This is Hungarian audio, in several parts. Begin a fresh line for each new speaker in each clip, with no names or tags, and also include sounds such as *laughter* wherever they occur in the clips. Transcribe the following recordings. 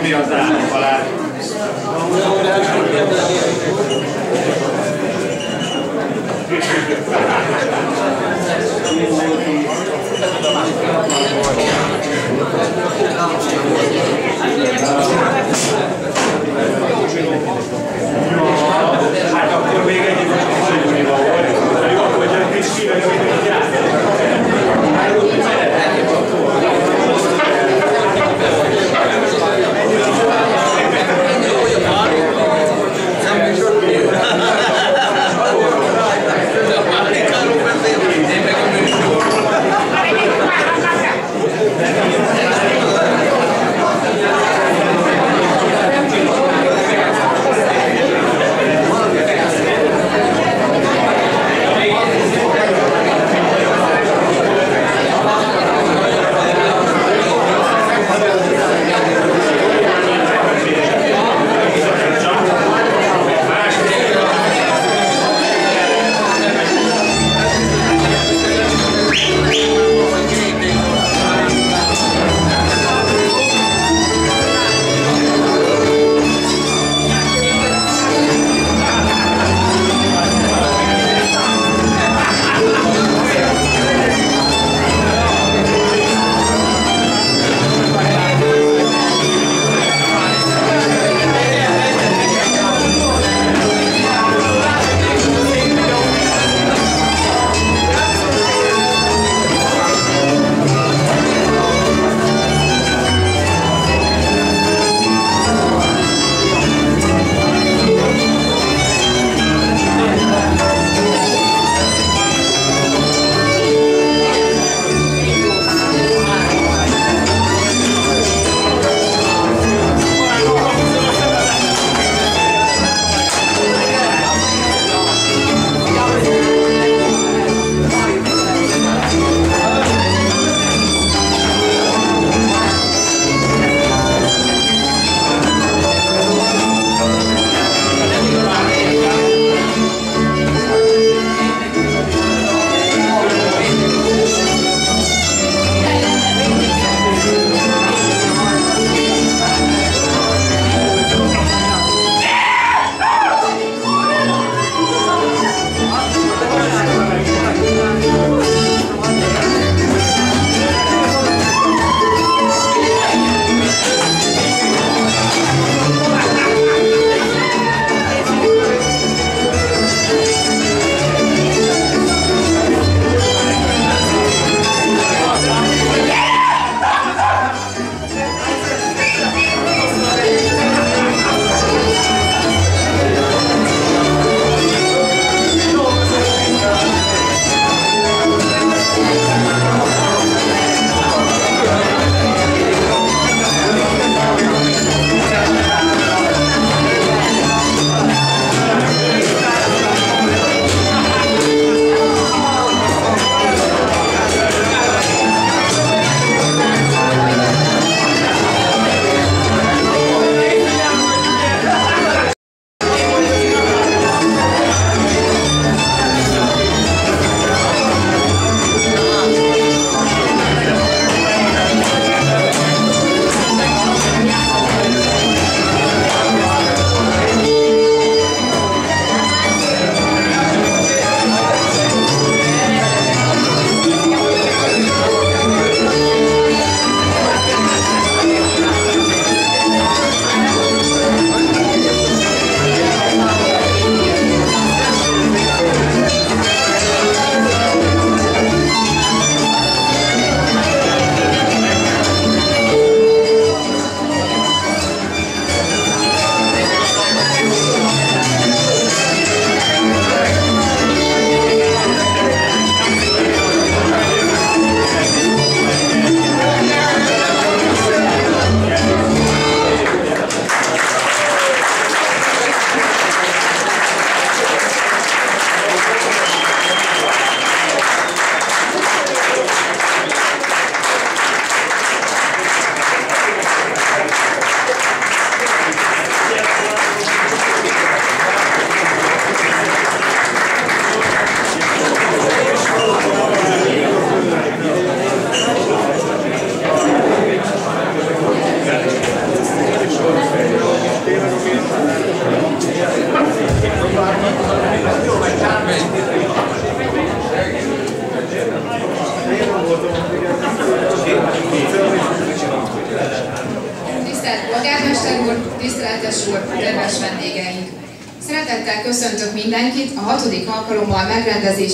hogy mi az állathalál.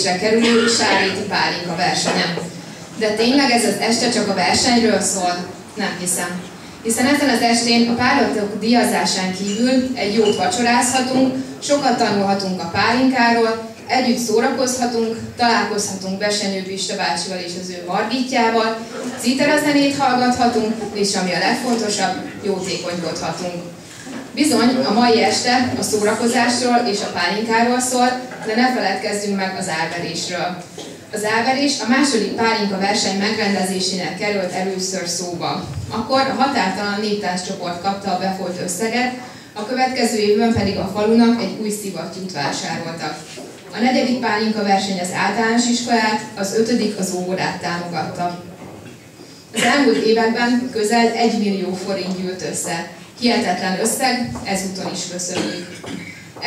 Megrendezésre kerülő Sáréti Pálinka versenyen. De tényleg ez az este csak a versenyről szól? Nem hiszem. Hiszen ezen az estén a pálatok díjazásán kívül egy jót vacsorázhatunk, sokat tanulhatunk a pálinkáról, együtt szórakozhatunk, találkozhatunk Besenyő Pista bácsival és az ő Margitjával, zenét hallgathatunk, és ami a legfontosabb, jótékonykodhatunk. Bizony, a mai este a szórakozásról és a pálinkáról szól, de ne feledkezzünk meg az álverésről. Az álverés a második pálinka verseny megrendezésének került először szóba. Akkor a határtalan csoport kapta a befolyt összeget, a következő évben pedig a falunak egy új szivattyút vásároltak. A negyedik pálinka verseny az általános iskolát, az ötödik az óvodát támogatta. Az elmúlt években közel 1 millió forint gyűlt össze. Hihetetlen összeg, ezúton is köszönjük.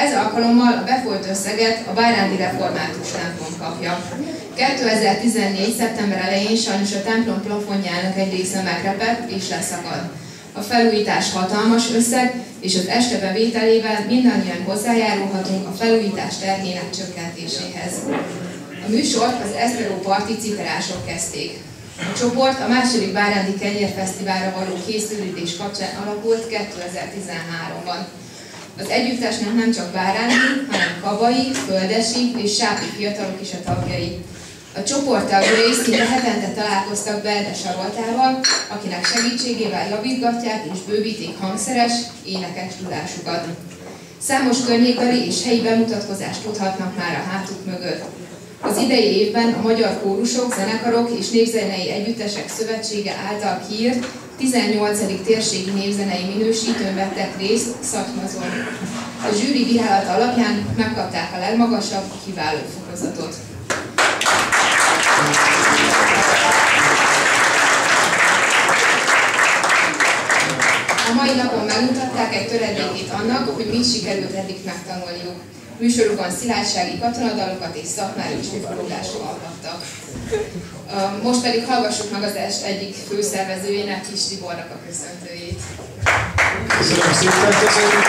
Ez alkalommal a befolyt összeget a Bárándi Református templom kapja. 2014. szeptember elején sajnos a templom plafonjának egy része megrepett és leszakad. A felújítás hatalmas összeg, és az este bevételével mindannyian hozzájárulhatunk a felújítás terhének csökkentéséhez. A műsort az Eszteró Parti Ciperások kezdték. A csoport a második Bárándi Kenyérfesztiválra való készülődés kapcsán alakult 2013-ban. Az együttesnek nem csak Bárándi, hanem Kabai, Földesi és Sápi fiatalok is a tagjai. A csoporttagjai szinte hetente találkoztak Berde Saroltával, akinek segítségével javítgatják és bővítik hangszeres, énekes tudásukat. Számos környékbeli és helyi bemutatkozást tudhatnak már a hátuk mögött. Az idei évben a Magyar Kórusok, Zenekarok és Népzenei Együttesek Szövetsége által kiírt 18. térségi névzenei minősítőn vettek részt Szatmazon. A zsűri bírálata alapján megkapták a legmagasabb, kiváló fokozatot. A mai napon megmutatták egy töredékét annak, hogy mit sikerült eddig megtanulniuk. Műsorukban szilárdsági katonadalokat és szakmári csúfológást hallhattak. Most pedig hallgassuk meg az est egyik főszervezőjének, Kis Tibornak a köszöntőjét.
Köszönöm szépen, köszönjük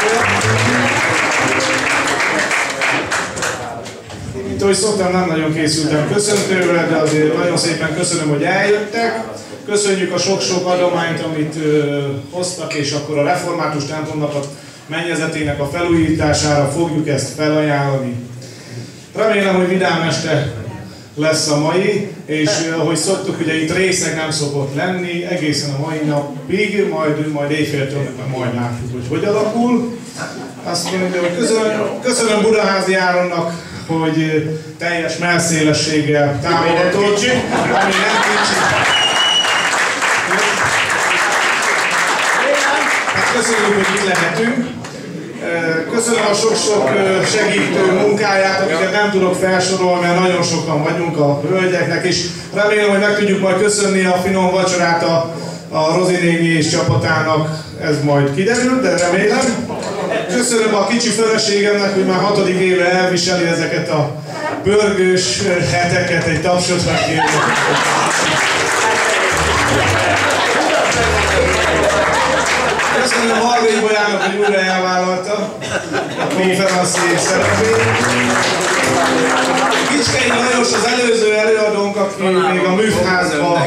Mint ahogy szoktam, nem nagyon készültem köszöntőre, de azért nagyon szépen köszönöm, hogy eljöttek. Köszönjük a sok-sok adományt, amit ö, hoztak, és akkor a református templomnak a mennyezetének a felújítására fogjuk ezt felajánlani. Remélem, hogy vidám este lesz a mai, és ahogy szoktuk, ugye itt részeg nem szokott lenni, egészen a mai napig, majd, majd éjféltől majd látjuk, hogy hogy alakul. Azt mondja, hogy köszönöm, köszönöm Budaházi Áronnak, hogy teljes melszélességgel támogatott, ami nem kicsi. Hát köszönjük, hogy itt lehetünk. Köszönöm a sok-sok segítő munkáját, akiket nem tudok felsorolni, mert nagyon sokan vagyunk a hölgyeknek, és remélem, hogy meg tudjuk majd köszönni a finom vacsorát a, a Rozinényi és csapatának, ez majd kiderül, de remélem. Köszönöm a kicsi feleségemnek, hogy már hatodik éve elviseli ezeket a pörgős heteket, egy tapsot megkérni. Köszönöm Harvény Bolyának, hogy újra elvállalta a konferencié szerepét. Kicskei Lajos az előző előadónk, aki még a műfházban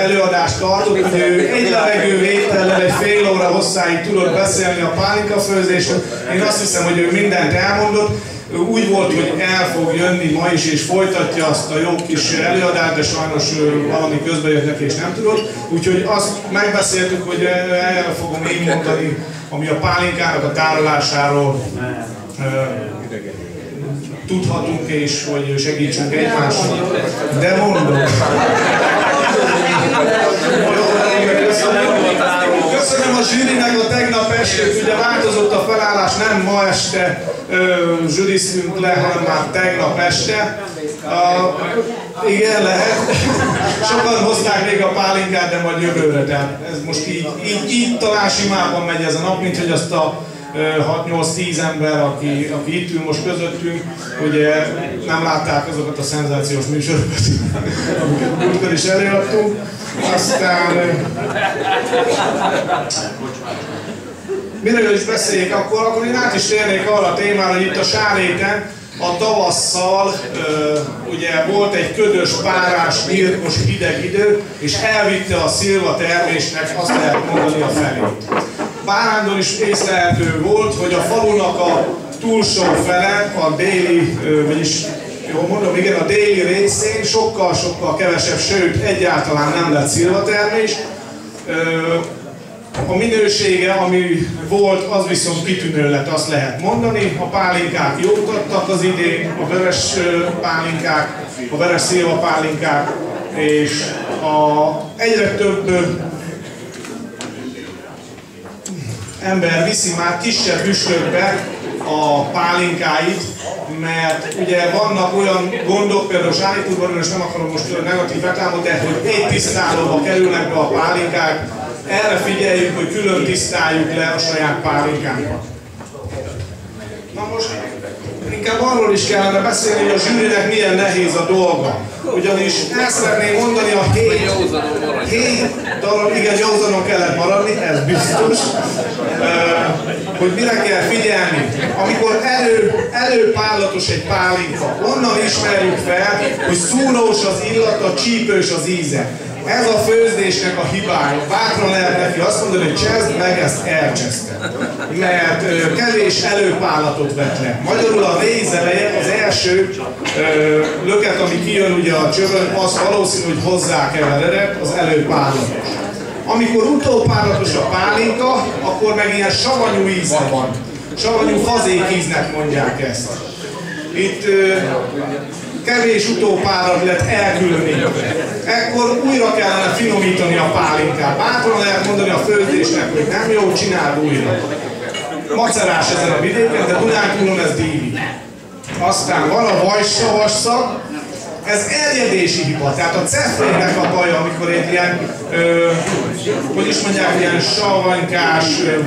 előadást tartott, hogy ő egy levegő vétellel egy fél óra hosszáig tudott beszélni a pálinkafőzésről. Én azt hiszem, hogy ő mindent elmondott úgy volt, hogy el fog jönni ma is, és folytatja azt a jó kis előadást, de sajnos valami közbe jött neki, és nem tudott. Úgyhogy azt megbeszéltük, hogy el fogom én mondani, ami a pálinkának a tárolásáról tudhatunk, és hogy segítsünk egymásnak. De mondom. Köszönöm a zsűrinek a tegnap estét, ugye változott a felállás, nem ma este zsűriztünk le, hanem már tegnap este. Uh, igen, lehet. Sokan hozták még a pálinkát, de majd jövőre, tehát ez most így, így, így talán simában megy ez a nap, mint hogy azt a 6-8-10 ember, aki, aki itt ül most közöttünk, ugye nem látták azokat a szenzációs műsorokat, *laughs* amiket múltkor is előadtunk. Aztán miről is beszéljek akkor, akkor én át is térnék arra a témára, hogy itt a Sáréten a tavasszal ö, ugye volt egy ködös, párás, nyírkos, hideg idő, és elvitte a szilva termésnek, azt lehet mondani a felét. Bárándon is észlelhető volt, hogy a falunak a túlsó fele, a déli, ö, vagyis jól mondom, igen, a déli részén sokkal-sokkal kevesebb, sőt egyáltalán nem lett szilvatermés. A minősége, ami volt, az viszont kitűnő lett, azt lehet mondani. A pálinkák jók adtak az idén, a vörös pálinkák, a vörös szilva pálinkák, és a egyre több ember viszi már kisebb üstökbe a pálinkáit, mert ugye vannak olyan gondok, például Zsárítóban, és nem akarom most negatív reklámot, de hogy egy tisztálóba kerülnek be a pálinkák, erre figyeljük, hogy külön tisztáljuk le a saját pálinkánkat. Na most inkább arról is kellene beszélni, hogy a zsűrinek milyen nehéz a dolga. Ugyanis el szeretném mondani a hét, hét darab, igen, józanon kellett maradni, ez biztos, hogy mire kell figyelni. Amikor elő, előpállatos egy pálinka, onnan ismerjük fel, hogy szúrós az illata, csípős az íze. Ez a főzdésnek a hibája. Bátran lehet neki azt mondani, hogy cseszd meg, ezt elcseszte. Mert ö, kevés előpállatot vett le. Magyarul a rézeleje, az első ö, löket, ami kijön ugye a csövön, az valószínű, hogy hozzákeveredett, az előpállatos. Amikor utópállatos a pálinka, akkor meg ilyen savanyú íze van. Savanyú fazék íznek mondják ezt. Itt ö, kevés utópárad lett elkülönítve. Ekkor újra kellene finomítani a pálinkát. Bátran lehet mondani a főzdésnek, hogy nem jó, csináld újra. Macerás ezen a vidéken, de Dunántúlon ez dívi. Aztán van a vajsavas ez erjedési hiba, tehát a cefrének a baja, amikor egy ilyen, ö, hogy is mondják, ilyen savanykás,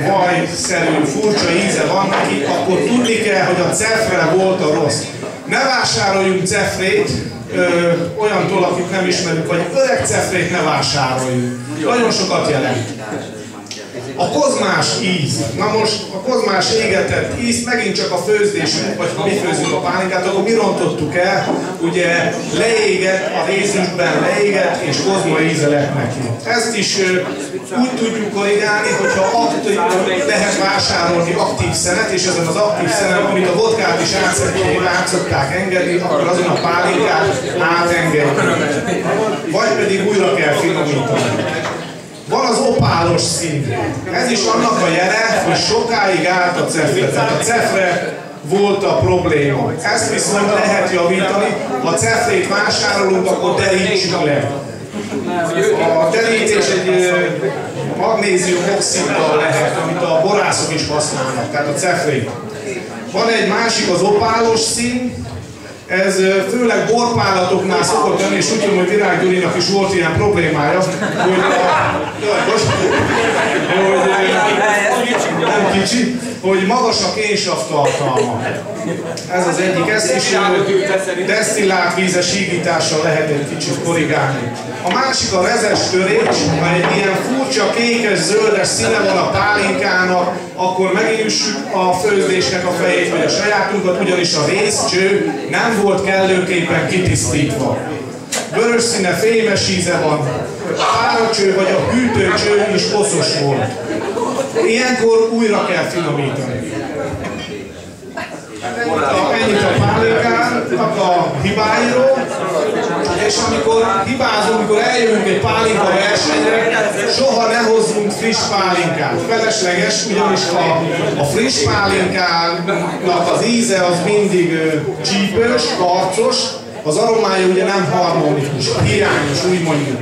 vajszerű, furcsa íze van neki, akkor tudni kell, hogy a cefre volt a rossz. Ne vásároljunk cefrét, ö, olyantól, akit nem ismerünk, vagy öreg cefrét ne vásároljunk. Nagyon sokat jelent. A kozmás íz. Na most a kozmás égetett íz megint csak a főzésünk, vagy ha mi főzünk a pálinkát, akkor mi rontottuk el? Ugye leégett, a részünkben leégett, és kozma íze lett neki. Ezt is úgy tudjuk korrigálni, hogyha aktív, lehet vásárolni aktív szenet, és ezen az aktív szenen, amit a vodkát is át szokták engedni, akkor azon a pálinkát átengedjük. Vagy pedig újra kell finomítani. Van az opálos szín. Ez is annak a jele, hogy sokáig állt a cefre. Tehát a cefre volt a probléma. Ezt viszont lehet javítani. Ha cefrét vásárolunk, akkor derítsük le. A derítés egy magnézium oxiddal lehet, amit a borászok is használnak, tehát a cefrét. Van egy másik, az opálos szín, ez főleg borpállatoknál szokott lenni, és úgy tudom, hogy Virág Gyurinak is volt ilyen problémája, hogy a, jaj, most, hogy nem kicsi, hogy magas a kénsav tartalma. Ez az egyik, ezt is desztillált vízes hígítással lehet egy kicsit korrigálni. A másik a rezes törés, ha egy ilyen furcsa kékes, zöldes színe van a pálinkának, akkor megüssük a főzdésnek a fejét, vagy a sajátunkat, ugyanis a részcső nem volt kellőképpen kitisztítva. Vörös színe, fémes íze van, a páracső vagy a hűtőcső is koszos volt. Ilyenkor újra kell finomítani. A, ennyit a pálinkának a hibáiról, és amikor hibázunk, amikor eljövünk egy pálinka versenyre, soha ne hozzunk friss pálinkát. Felesleges, ugyanis a, a friss pálinkának az íze az mindig csípős, karcos, az aromája ugye nem harmonikus, hiányos, úgy mondjuk.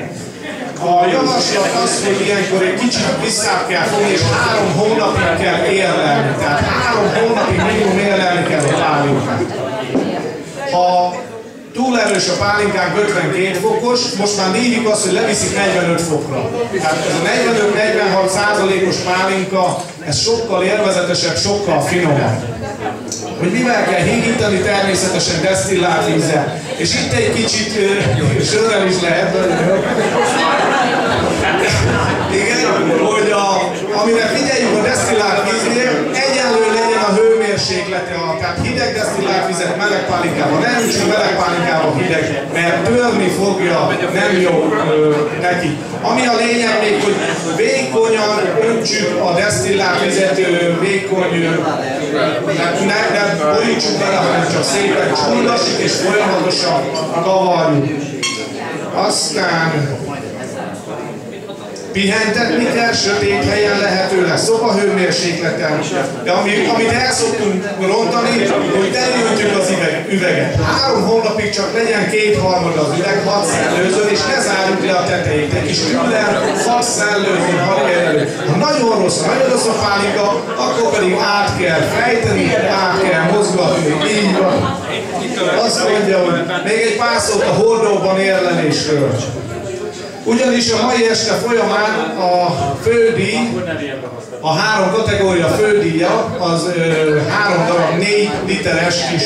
A javaslat az, hogy ilyenkor egy kicsit visszább kell fogni, és három hónapig kell érlelni. Tehát három hónapig minimum érlelni kell a pálinkát. Ha túl erős a pálinkánk 52 fokos, most már névik azt, hogy leviszik 45 fokra. Tehát ez a 45-46 százalékos pálinka, ez sokkal élvezetesebb, sokkal finomabb. Hogy mivel kell hígítani, természetesen desztillált vízzel. És itt egy kicsit sörrel is lehet. amire figyeljük a desztillált víznél, egyenlő legyen a hőmérséklete a, tehát hideg desztillált vizet meleg pálinkába, nem is meleg pálinkába hideg, mert törni fogja, nem jó ö, neki. Ami a lényeg még, hogy vékonyan öntsük a desztillált vizet, vékony, ö, tehát ne, ne borítsuk bele, hanem csak szépen csúndasít és folyamatosan kavarjuk. Aztán Pihentetni kell, sötét helyen lehetőleg, szobahőmérsékleten, de ami, amit el szoktunk rontani, hogy terültjük az üveg, üveget. Három hónapig csak legyen kétharmad az üveg, hat szellőzön, és ne zárjuk le a tetejét. Egy kis küller, hat elő. Ha nagyon rossz, nagyon rossz a pálinka, akkor pedig át kell fejteni, át kell mozgatni, így van. Azt mondja, hogy még egy pár szót a hordóban érlelésről. Ugyanis a mai este folyamán a fődíj, a három kategória fődíja, az ö, három darab négy literes kis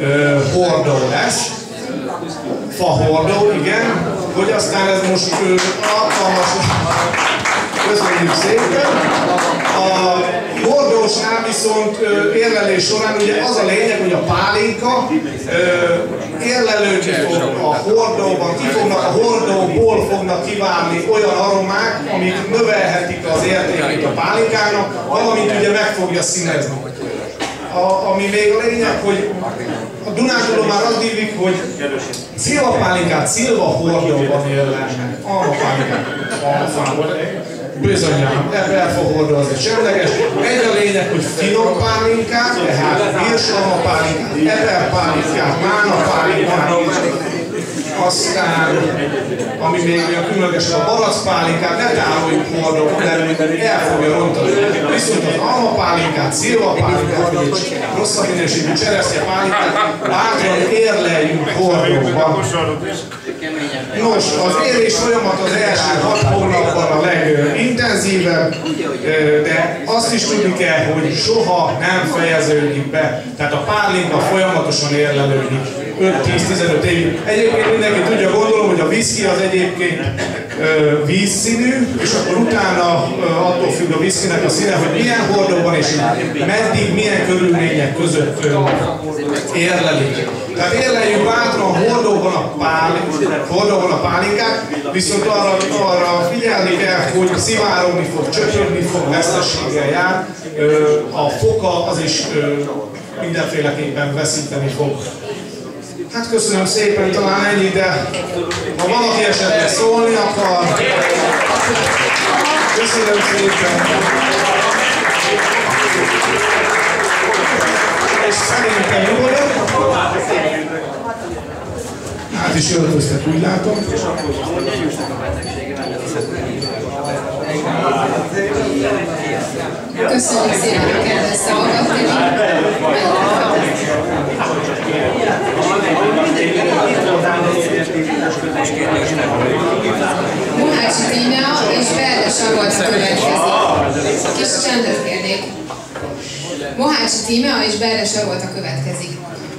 ö, hordó lesz. Fa hordó, igen. Hogy aztán ez most ö, alkalmas Köszönjük szépen! A hordósnál viszont érlelés során ugye az a lényeg, hogy a pálinka érlelődni fog a hordóban, ki fognak, a hordóból fognak kiválni olyan aromák, amik növelhetik az értékét a pálinkának, valamint ugye meg fogja színezni. A, ami még a lényeg, hogy a Dunántúlon már azt hívjuk, hogy szilva pálinkát szilva hordóban érlelnek. Alma pálinkát. Bizonyám, ebbe el fog hordozni semleges. Egy a lényeg, hogy finom pálinkát, tehát virsalma pálinkát, eper pálinkát, mána pálinkát, aztán, ami még a különleges a barackpálinkát, ne tároljuk hordóba, mert el fogja rontani. Viszont az almapálinkát, szilvapálinkát, vagy egy rosszabb minőségű cseresznye pálinkát, bátran érleljünk hordóba. Nos, az érés folyamat az első hat hónapban a legintenzívebb, de azt is tudni kell, hogy soha nem fejeződik be. Tehát a pálinka folyamatosan érlelődik 5-10-15 évig. Egyébként mindenki tudja, gondolom, hogy a viszki az egyébként vízszínű, és akkor utána attól függ a viszkinek a színe, hogy milyen hordóban és meddig, milyen körülmények között érlelik. Tehát érleljük bátran hordóban a, pál, hordóban a pálinkát, viszont arra, arra figyelni kell, hogy szivárogni fog, csöpögni fog, veszteséggel jár. A foka az is mindenféleképpen veszíteni fog. Hát köszönöm szépen, talán ennyi, de ha valaki esetleg szólni akar, köszönöm szépen. És szerintem jó Hát is öltöztek, úgy látom.
Köszönjük szépen kedves szavakat, Mohácsi Tímea és Berde Sarolta következik. Kis csendet kérnék. Mohácsi Tímea és Berde Sarolta következik.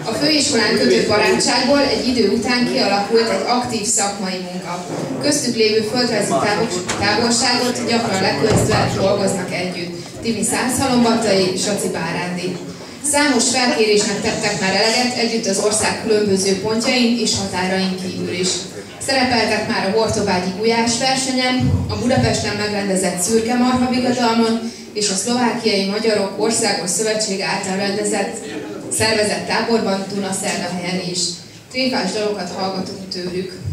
A főiskolán kötött barátságból egy idő után kialakult egy aktív szakmai munka. Köztük lévő földrajzi távolságot gyakran leközve dolgoznak együtt. Timi Százhalombatai, Saci Bárándi. Számos felkérésnek tettek már eleget együtt az ország különböző pontjain és határain kívül is. Szerepeltek már a Hortobágyi Gulyás versenyen, a Budapesten megrendezett Szürke Marha Bigadalmon és a Szlovákiai Magyarok Országos Szövetség által rendezett szervezett táborban Dunaszerdahelyen is. Tréfás dalokat hallgatunk tőlük.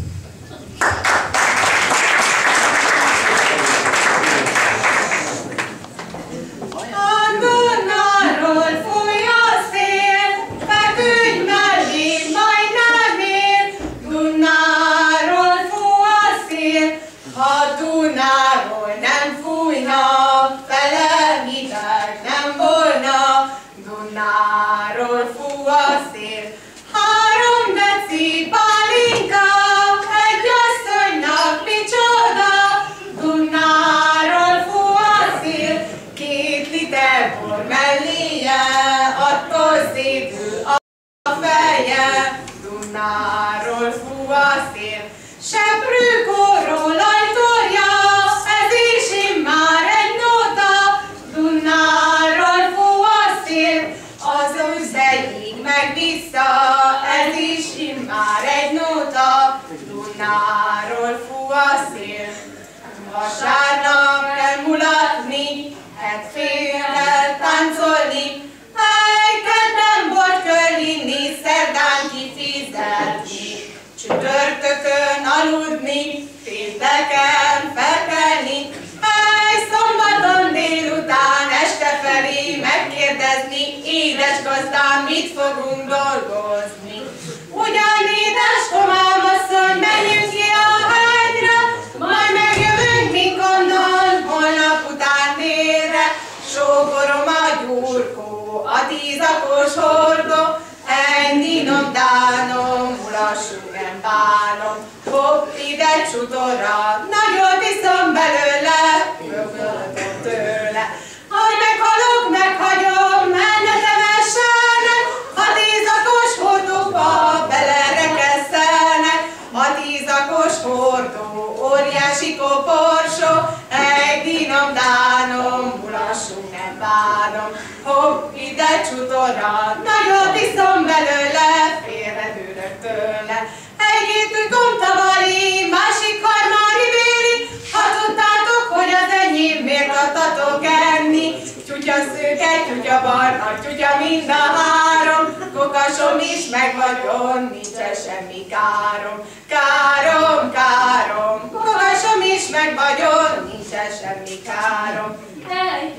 Tyutya barna, tyutya mind a három, kokasom is meg vagyon, nincsen semmi károm. Károm, károm, kokasom is meg vagyon, nincsen semmi károm. Hey,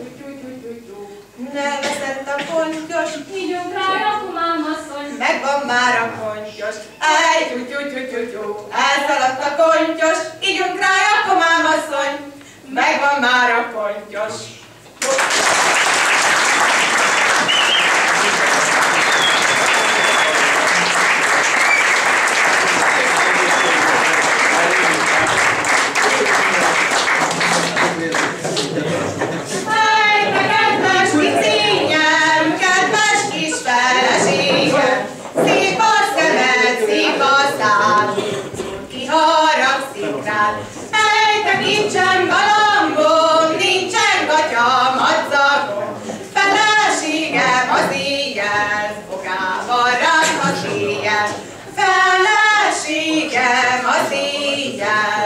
veszett a pontyos,
Ígyunk rá, Jakumám asszony,
megvan már a kontyos. Ej, tyú, tyú, tyú, tyú, tyú, elszaladt a kontyos, ígyunk rá, akkor mámasszony, megvan már a kontyos.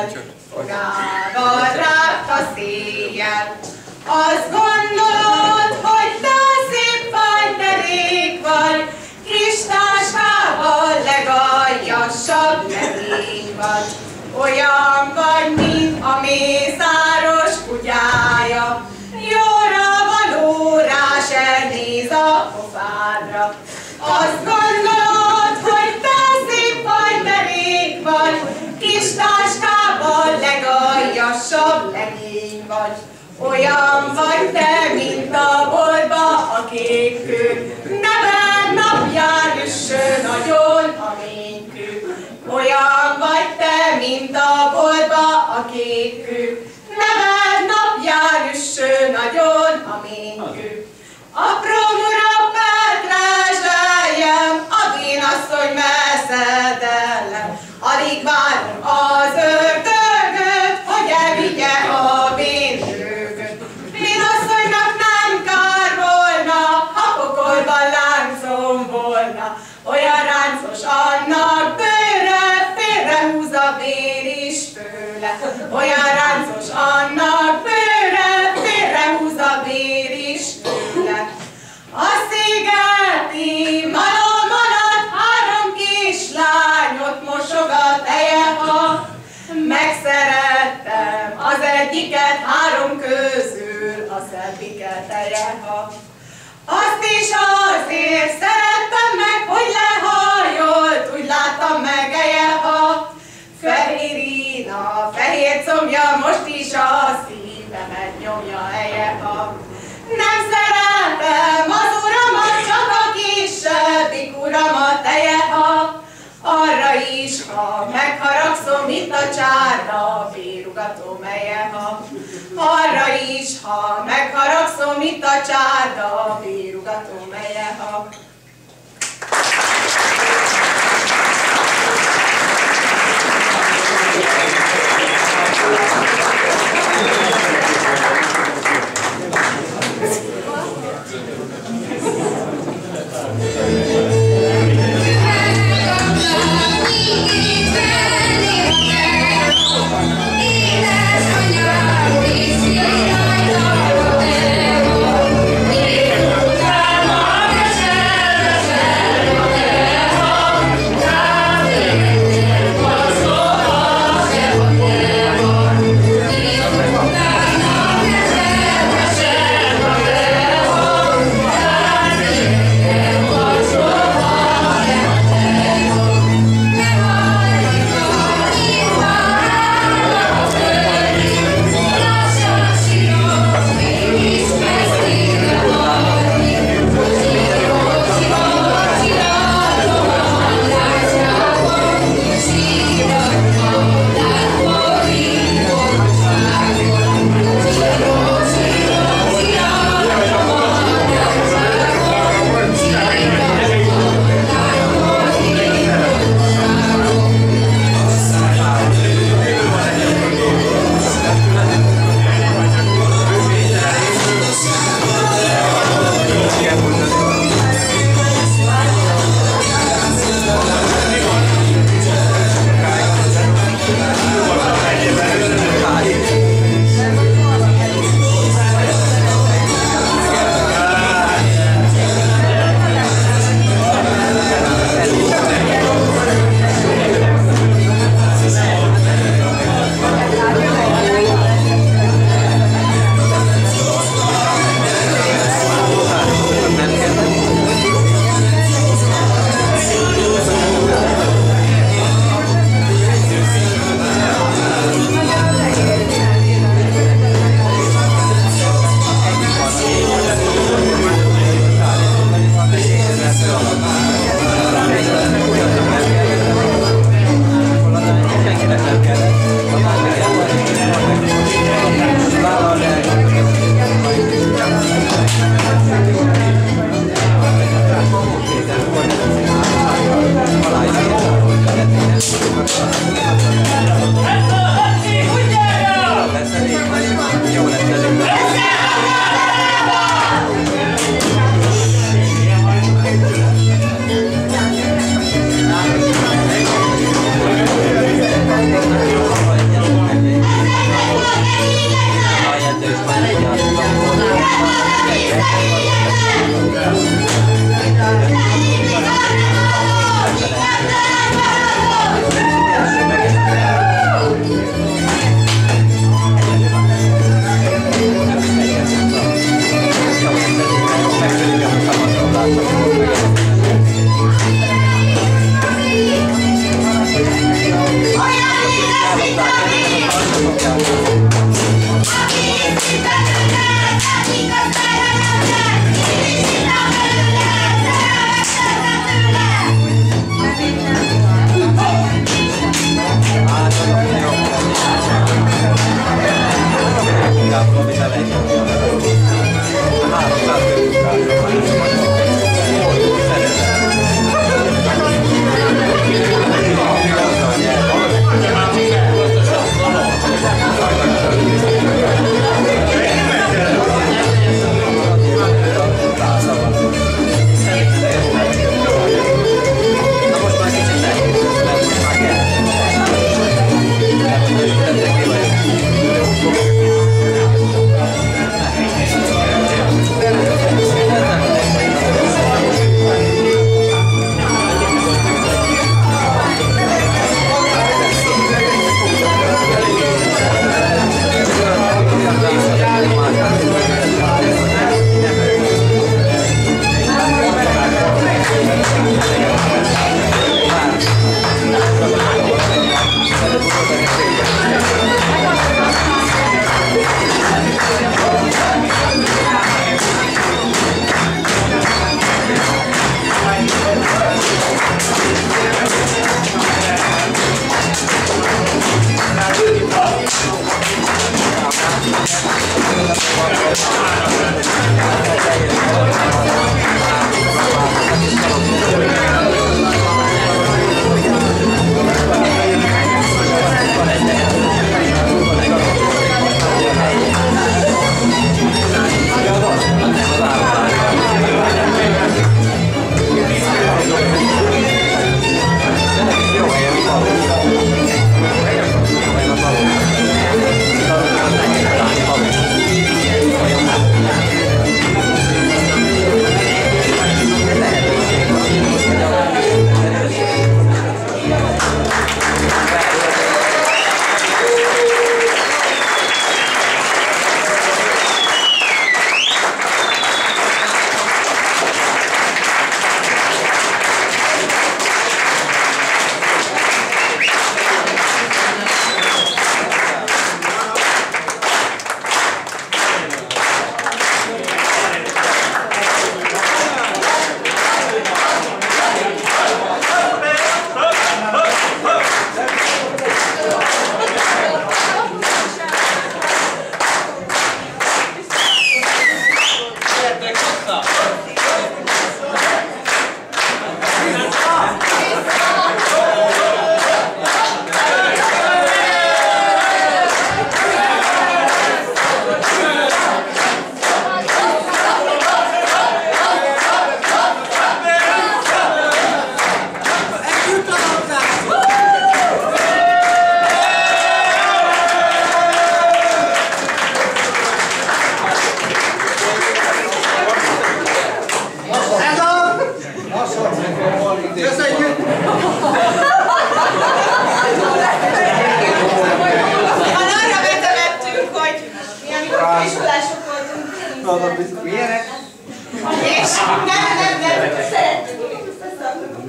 Éjjel, fogával rám az éjjel. Azt gondolod, hogy te szép vagy, derék vagy, kis táskával legaljasabb levény vagy. Olyan vagy, mint a mészáros kutyája, jóra való rá se néz a pofádra. Azt gondolod, hogy te szép vagy, derék vagy, kis legaljasabb legény vagy. Olyan vagy te, mint a boltba a kék kő, neved napján üssön nagyon a ménykő. Olyan vagy te, mint a boltba a kék kő, neved napján üssön nagyon a ménykő. Apró murabbát rázseljem, a vénasszony messzed ellen, alig várom Olyan ráncos annak bőre, félrehúz a vér is tőle. A szigeti malom három kislányot mosogat ejeha. Megszerettem az egyiket három közül, a szebbiket ejeha. Azt is azért szerettem meg, hogy lehajolt, úgy láttam meg ejeha. Fehér ína, fehér combja, most is a szívemet nyomja ejeha. Nem szeretem az uramat, csak a kisebbik uramat ejeha. Arra is, ha megharagszom, itt a csárra, bérugatom ejeha. Arra is, ha megharagszom, itt a csárda, bérugatom ejeha.
Thank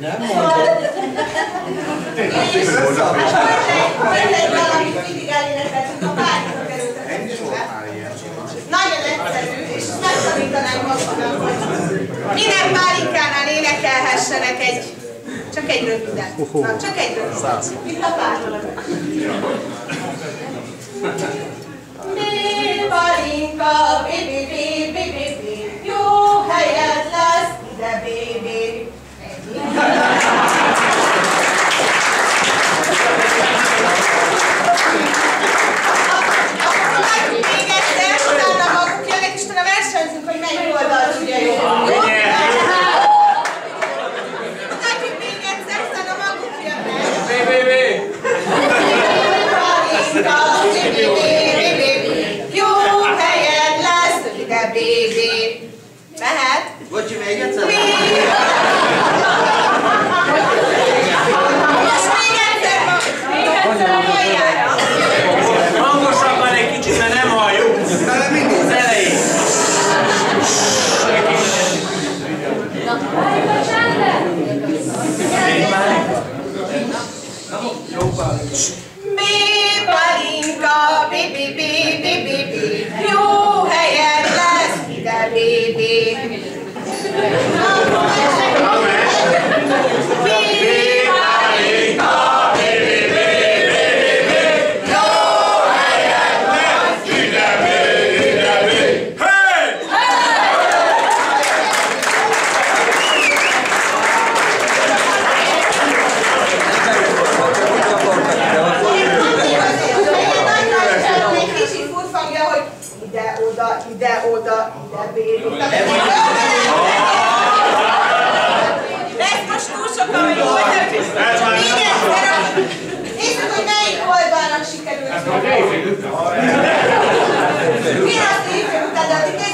Nem mondod. Hogy lehet valami mindig elérhetünk a Nagyon egyszerű, és megtanítanám magamat, hogy minek pálinkánál énekelhessenek egy csak egy rövidet. Na, csak egy rövidet. Mit tapáltolod? mi bibi, bibi, bibi, jó helyet lesz, de bibi.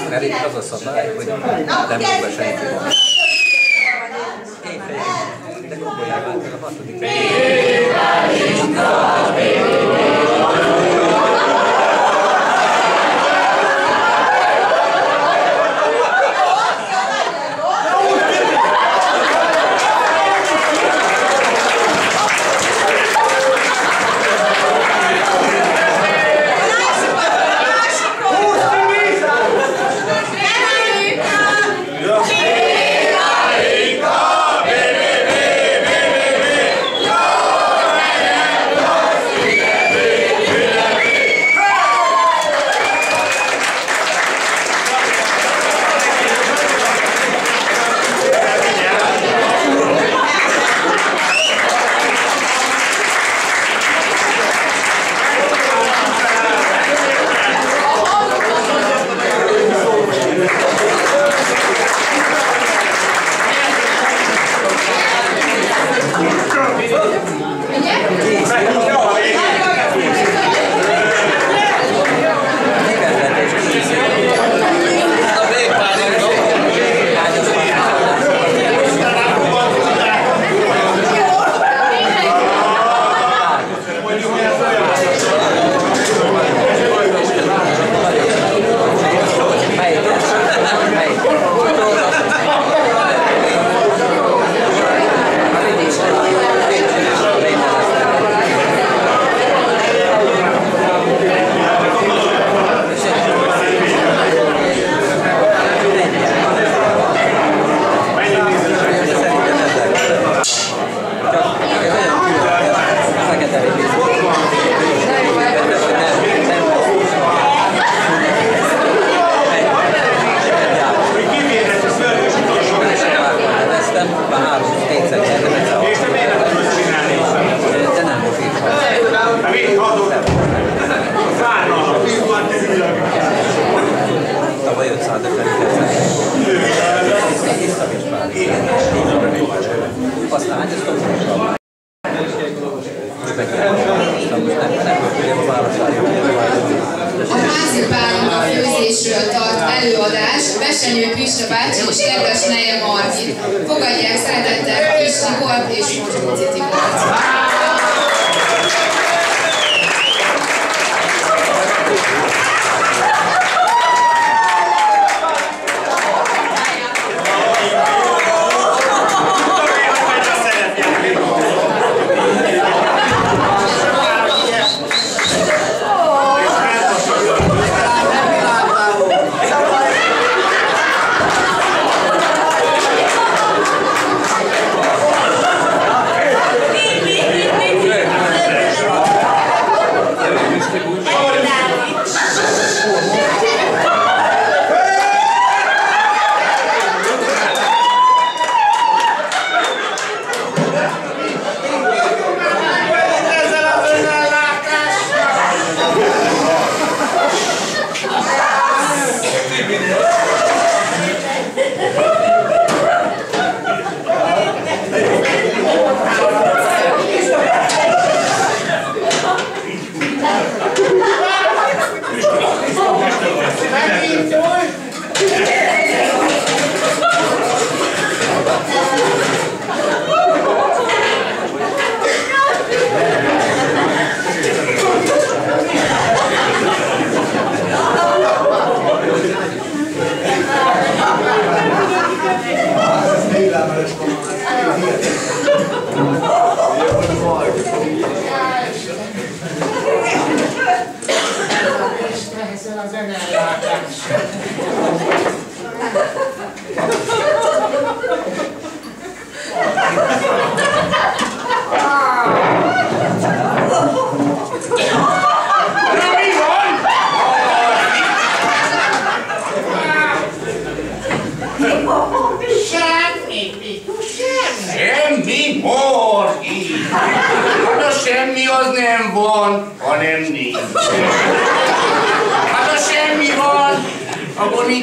mert
itt az a szabály, hogy nem
fog
senki van. De komolyá a hatodik.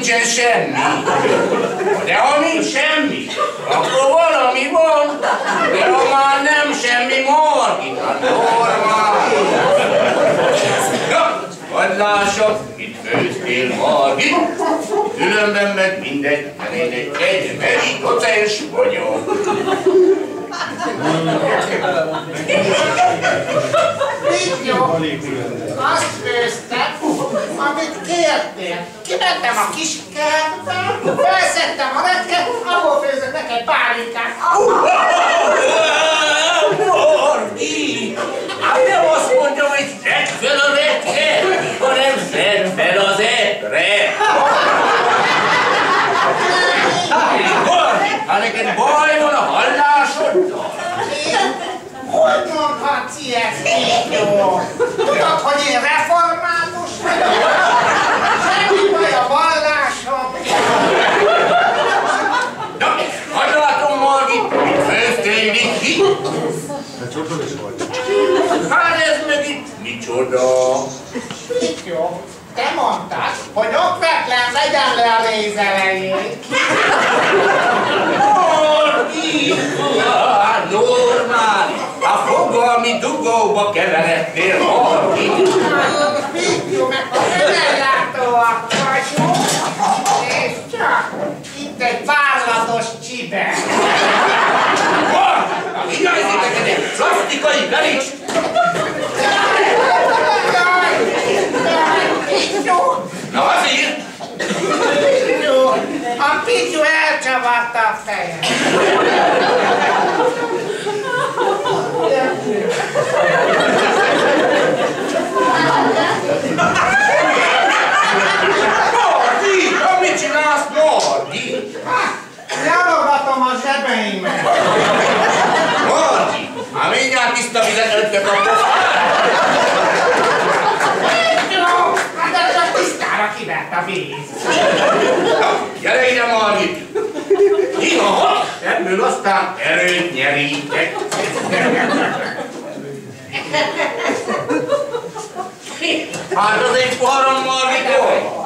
Nincsen semmi. De ha nincs semmi, akkor valami van. De ha már nem semmi morgi, hát normális. Na, hadd lássak, mit főztél Margit. Különben meg mindegy, mert én egy egy meditotens vagyok.
Így jó. Azt főztem, amit kértél. Kimentem a kis kertbe, felszedtem a retket, ahol főzök neked pálinkát.
Morgi! Hát nem azt mondja, hogy szedd fel a retket, hanem szedd fel az epre. Morgi, hát neked baj van a hallásoddal?
Hogy mondhatsz ilyet, így jó? Tudod, hogy én református vagyok? Semmi baj a vallásom.
Na, hadd látom, Margit, mit főztél neki? Hát ez meg itt micsoda?
Így jó. Te mondtad, hogy okvetlen legyen le a lézelejét.
Morgi! Hát normális! A fogalmi dugóba keveredtél, Margi!
Figyú, meg a önellátóak vagyunk, és csak itt egy párlatos csibe.
Margi! Hiányzik neked egy plasztikai gerics?
Jaj, jaj, Figyú,
Na azért!
Figyú, a Figyú elcsavarta a fejem.
Margi! Ha mit csinálsz, Margi?
Nyalogatom a zsebeimet.
Margi! Hát mindjárt tiszta vizet öntök a pofára!
Figyú, hát ez csak tisztára kivert a víz.
Na, gyere ide, Margit! Iha, ebből aztán erőt nyerítek. Hát az egy poharam, Margitól!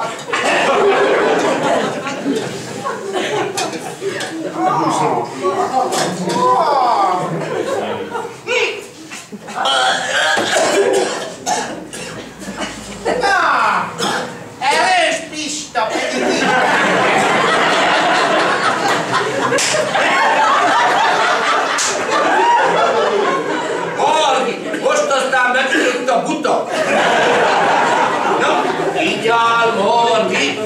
Na, erős Pista, pedig most
aztán
megszűnt a buta. Na, így áll, Margit.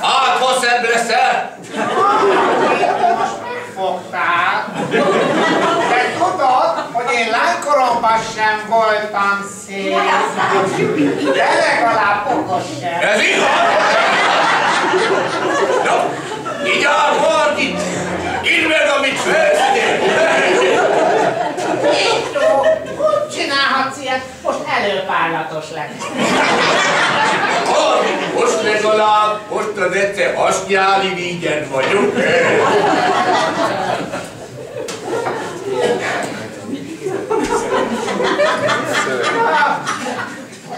Hát, leszel. Hogy én lánykoromban sem voltam szép. De legalább okos sem.
Ez igaz? No, így áll Margit! Idd meg, amit
főztél!Ító, hogy csinálhatsz ilyet? Most előpárlatos lett.
Most legalább, most az egyszer hasnyáli vígyed vagyok.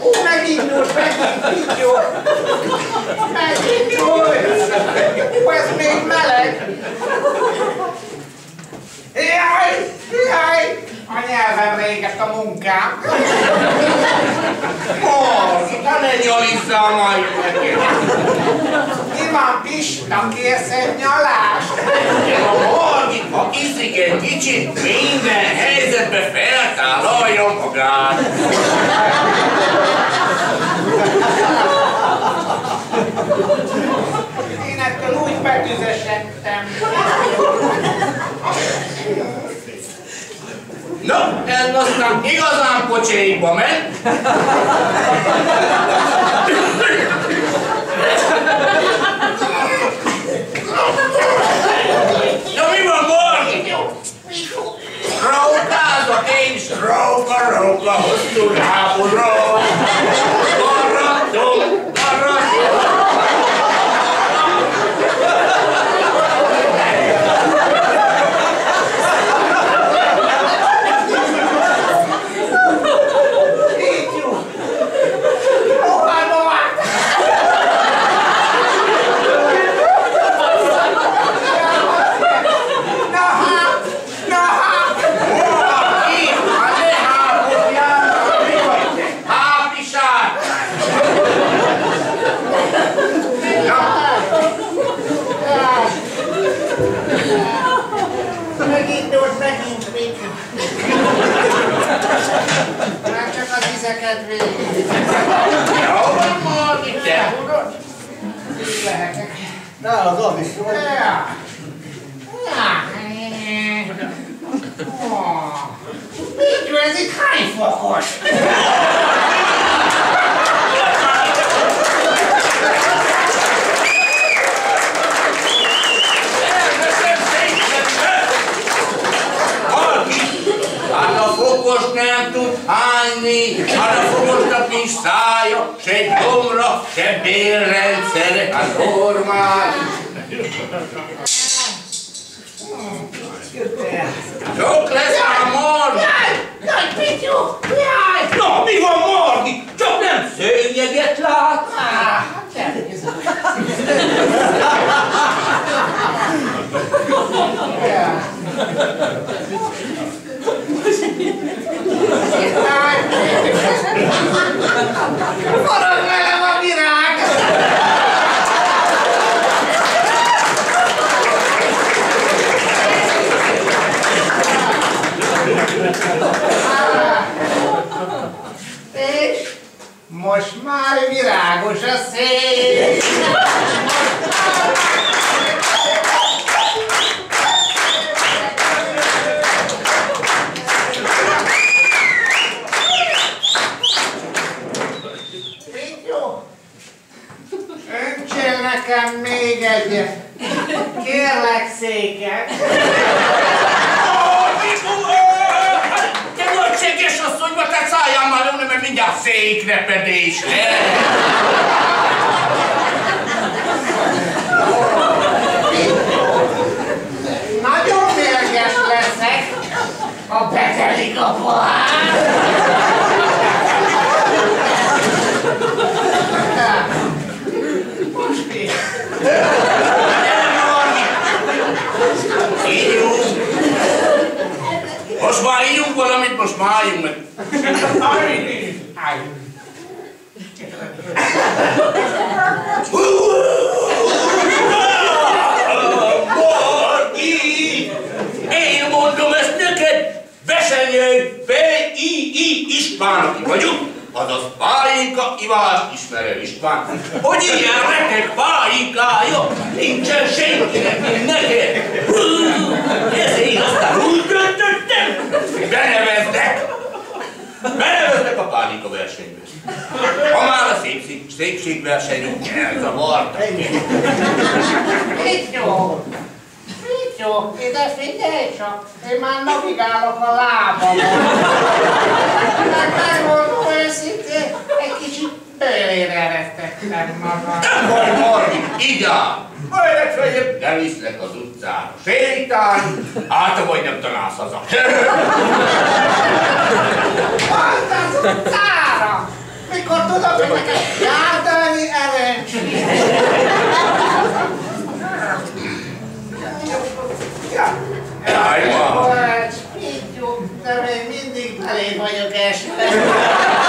Ú, megindult, megint jó. Megindult. Ez még meleg. Jaj, jaj. A nyelvem régett a munkám.
Ha ne nyalizzál majd neked!
Van, Pista, kérsz nyalást?
A Margit, ha iszik egy kicsit, minden helyzetbe feltállalja magát.
Én ettől úgy betüzesedtem.
Na, ez aztán igazán pocsékba ment. Na mi van, Margit? Rókázok én is, róka, róka, hosszú lábúról. Maradtunk, maradtunk.
Így jó. Hova van? Na hát, na hát.
Margit, hát ne háborjál, mi vagy te? Hápisár!
Megindult megint még. Már csak az izeket végig.
Jó van, Margit, te tudod?
Így lehetek.
Na, az is jó.
Ja. Ja. Ó. Mit ez itt hány fokos?
Hát a fokos nem tud hányni, hát a fokosnak nincs szája, se gyomra, se bélrendszere, hát normális. Sok lesz a Margit!
Jaj, Pityu! Jaj!
Na, mi van Margit? Csak nem szőnyeget lát?
Ah. Jaj, Forog velem a virág! És most már virágos a szél. Öntsél nekem még egyet. Kérlek széket.
Te nagységes asszony, vagy te szálljál már önne, mert mindjárt székrepedés lesz.
Nagyon mérges leszek. A betelik a pohár. Most mi?
Ígyunk valamit, most már álljunk meg. Margi! Én mondom ezt neked, Besenyő P.I.I. István, aki vagyok, azaz Pálinka Iván ismerő István, hogy ilyen retek pálinkája nincsen senkinek, mint neked. Hú, Ezért én aztán úgy beneveznek. Beneveznek a pálinka versenybe. Ha már a szépség, szépségversenyünk elzavartak.
Itt jó. Itt jó. Ide figyelj csak. Én már navigálok a lábamon. Meg megmondom őszintén, egy kicsit bőrére eredtettem magam.
Nem baj, Margit, így áll. Majd legfeljebb elviszlek az utcára. Sétálj, hát ha vagy nem találsz haza.
Pont az utcára! Mikor tudod, hogy nekem járdani erencs
Jaj, ma.
Bocs, figyú, de még mindig belé vagyok esve.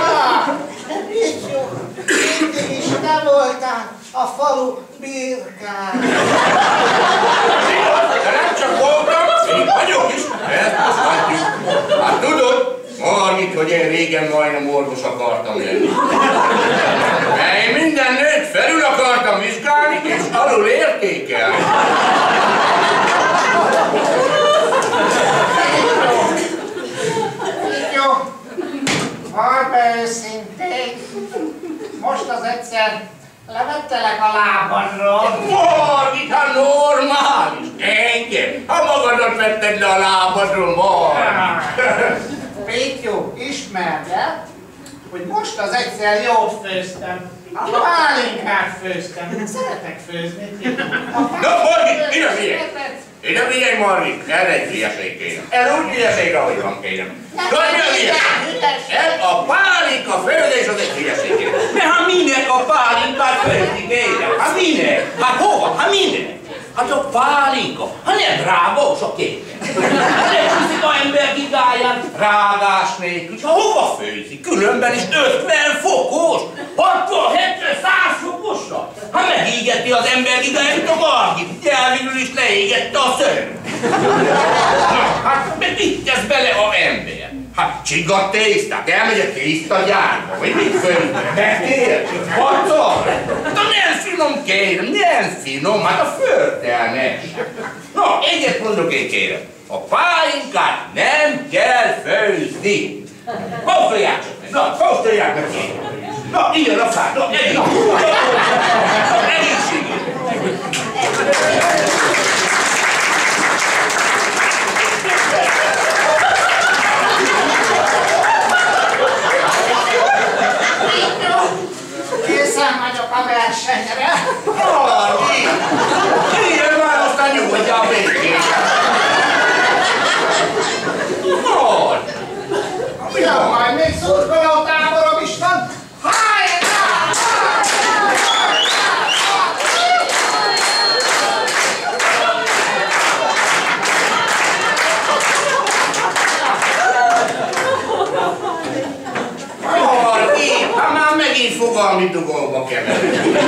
Ah, Figyú, mindig is te voltál a falu birkán.
De nem csak voltam, én vagyok is. Ezt most. Hát tudod, Margit, hogy én régen majdnem orvos akartam lenni. De én minden nőt felül akartam vizsgálni, és alul értékelni.
Be őszintén. Most az egyszer levettelek a lábadról.
Margit, hát normális. Engem. Ha magadat vetted le a lábadról, Margit.
Pétyó, ismerd el, hogy most az egyszer jót főztem. A pálinkát főztem. Szeretek főzni.
Na, Margit, ide figyelj! Ide figyelj, Margit, erre egy hülyeség kéne. Ez úgy hülyeség, ahogy van mi a hülyeség? Ez a pálinka főzés az egy hülyeség kéne. De hát minek a pálinkát főzni kéne? Hát minek? Hát hova? Hát minek? Hát a pálinka, hát nem drága, a kéne. Nem főzik a ember gigáján, rágás nélkül. Ha hova főzik? Különben is 50 fokos, 60, 70, 100 Hát megégeti az ember mint a Margit. Jelvégül is leégette a szörny. Na, hát meg mit tesz bele a ember? Hát csigat tésztát, elmegy a tésztagyárba, vagy mit főznek? Megtér? Vacsor? Hát a nem finom kérem, nem finom, hát a földtelmes. Na, egyet mondok én kérem. A pálinkát nem kell főzni. Kóstoljátok meg, na, kóstolják meg. Na, ilyen a fát, na, egyik. Egészségügy.
Készen vagyok a versenyre.
Margi! Ilyen már aztán nyugodja a békét. Margi! Mi
Ja,
van?
majd még szurkoló
fogalmi dugóba keveredünk.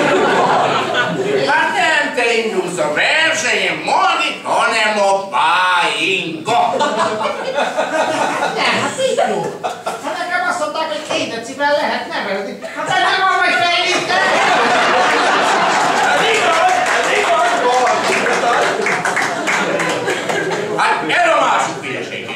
Hát nem te indulsz a versenyen, Margit, hanem a pályinka.
Nem, hát így jó. Hát nekem azt mondták, hogy két decivel lehet nevelni. Hát nem van
igaz, Margi. Hát ez a másik hülyeség.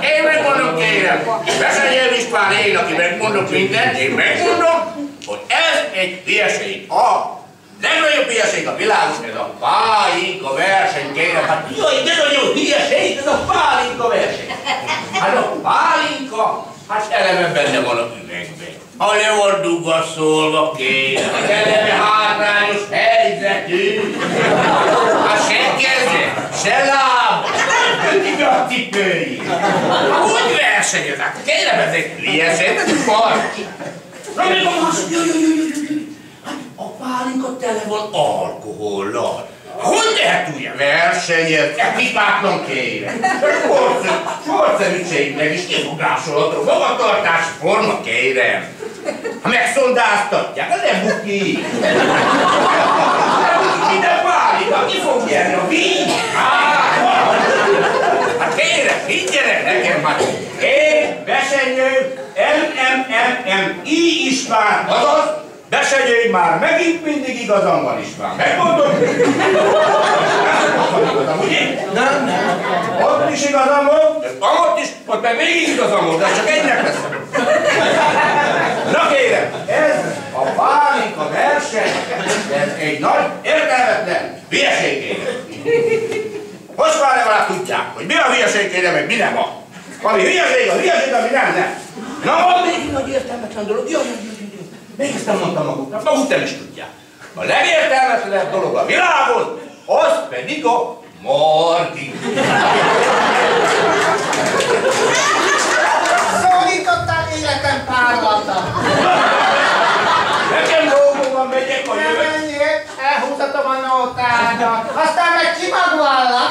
Én megmondom, kérem, Vesenyel István, én, aki megmondok mindent, én megmondom, hogy ez egy hülyeség. A legnagyobb hülyeség a világon, ez a pálinka verseny, kérem. Hát jaj, de nagyon hülyeség, ez a pálinka verseny. Hát a pálinka, hát eleve benne van a üvegben. Ha le van dugva szólva, kérem, az eleve hátrányos helyzetű. Hát se keze, se láb, kötik a cipői. Hogy versenyezek? Kérem, ez egy hülyeség, ez egy farcs. A másik, jaj, jaj, jaj, jaj. Hát a pálinka tele van alkohollal. Hogy lehet ugye versenyezni? E pipátlan kérem. Sportszerűségnek is kifogásolható magatartás forma kérem. Ha megszondáztatják, az nem buki. Minden pálika, ki fog nyerni a víz? Hát, hát kérem, figyeljenek nekem már! Én, Besenyő, MMMMI István, azaz, Besenyői már megint mindig igazam van István. Van igazam, ugye?
Nem, nem.
Ott is igazam volt, de ott is, ott meg még igazam volt, de csak egynek lesz. Na kérem, ez a pálinka verseny, ez egy nagy értelmetlen hülyeség Most már legalább tudják, hogy mi a hülyeség kérem, meg mi nem van. Ami hülyeség, a hülyeség, ami nem, nem. Na, még nagy értelmetlen dolog. Jaj, jaj, jaj, jaj. Még ezt nem mondtam maguknak, maguk nem is tudják. A legértelmetlenebb dolog a világon, az pedig a Marti.
Szólítottál életem párlata.
Nekem dolgom van, megyek a
Nem
jövő.
menjél, elhúzatom a nótádat, aztán meg kimagulállak.